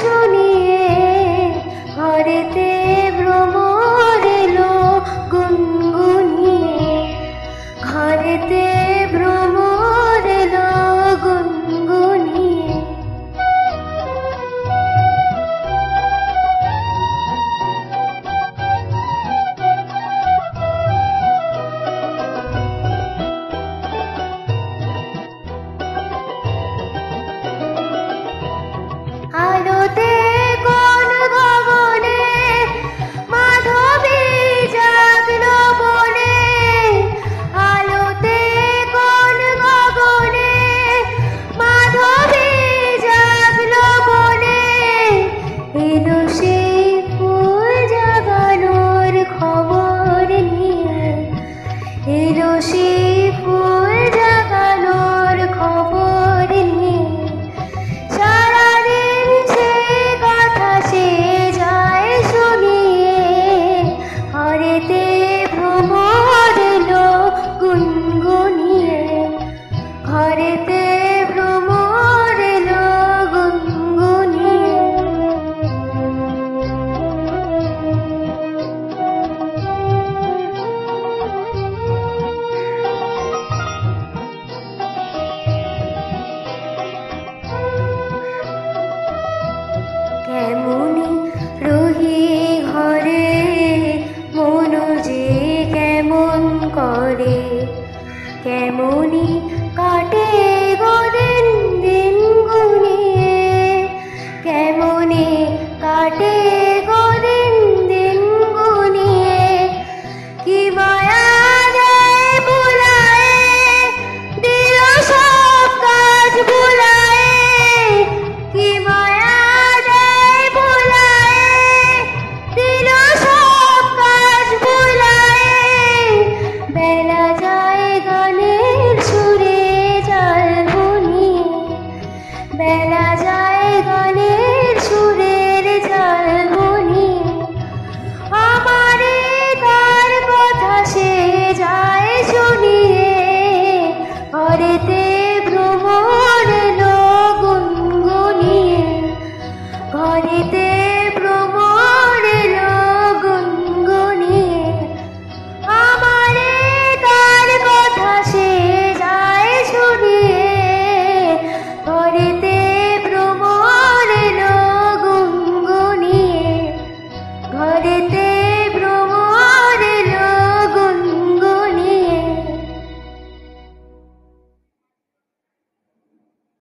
Shoni. রসে কেমনি কাটে গো দিন দিন গুনিয়ে কেমনি কাটে